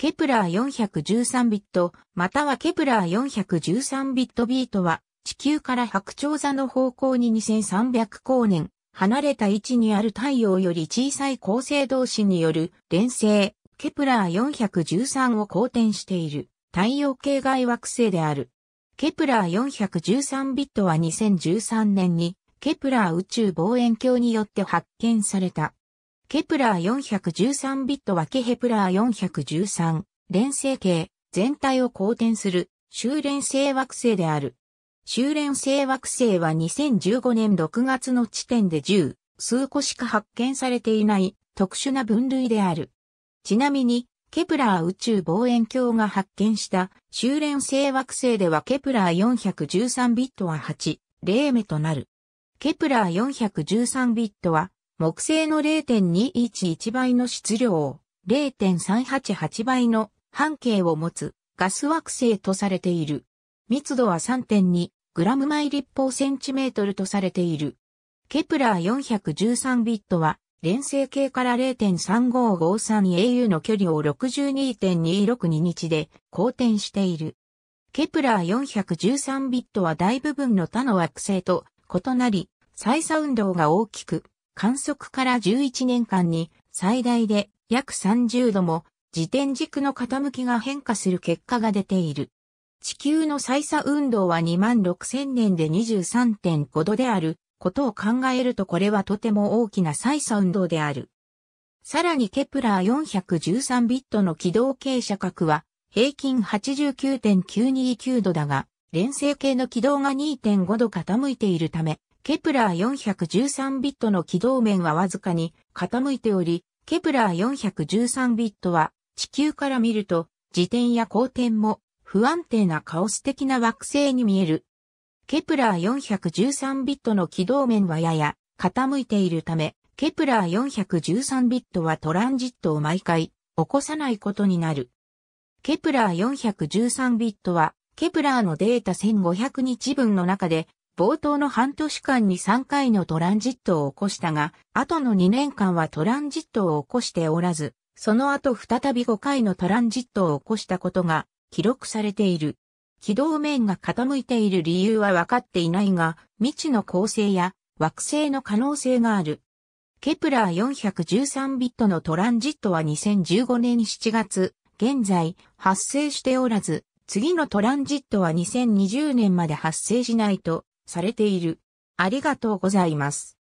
ケプラー413b、またはケプラー413bbは、地球から白鳥座の方向に2300光年、離れた位置にある太陽より小さい恒星同士による連星、ケプラー413を公転している太陽系外惑星である。ケプラー413bは2013年にケプラー宇宙望遠鏡によって発見された。ケプラー413bはケヘプラー413連星系全体を公転する周連星惑星である。周連星惑星は2015年6月の時点で10数個しか発見されていない特殊な分類である。ちなみに、ケプラー宇宙望遠鏡が発見した周連星惑星ではケプラー413bは8、0目となる。ケプラー413bは木星の0.211倍の質量、0.388倍の半径を持つガス惑星とされている。密度は3.2グラム毎立方センチメートルとされている。ケプラー413bは連星系から 0.3553au の距離を62.262日で公転している。ケプラー413bは大部分の他の惑星と異なり、歳差運動が大きく、観測から11年間に最大で約30度も自転軸の傾きが変化する結果が出ている。地球の歳差運動は2万6000年で23.5度であることを考えるとこれはとても大きな歳差運動である。さらにケプラー413bの軌道傾斜角は平均89.929度だが、連星系の軌道が2.5度傾いているため、ケプラー413bの軌道面はわずかに傾いており、ケプラー413bは地球から見ると自転や公転も不安定なカオス的な惑星に見える。ケプラー413bの軌道面はやや傾いているため、ケプラー413bはトランジットを毎回起こさないことになる。ケプラー413bは、ケプラーのデータ1500日分の中で、冒頭の半年間に3回のトランジットを起こしたが、後の2年間はトランジットを起こしておらず、その後再び5回のトランジットを起こしたことが記録されている。軌道面が傾いている理由は分かっていないが、未知の恒星や惑星の可能性がある。ケプラー413bのトランジットは2015年7月、現在発生しておらず、次のトランジットは2020年まで発生しないとされている。ありがとうございます。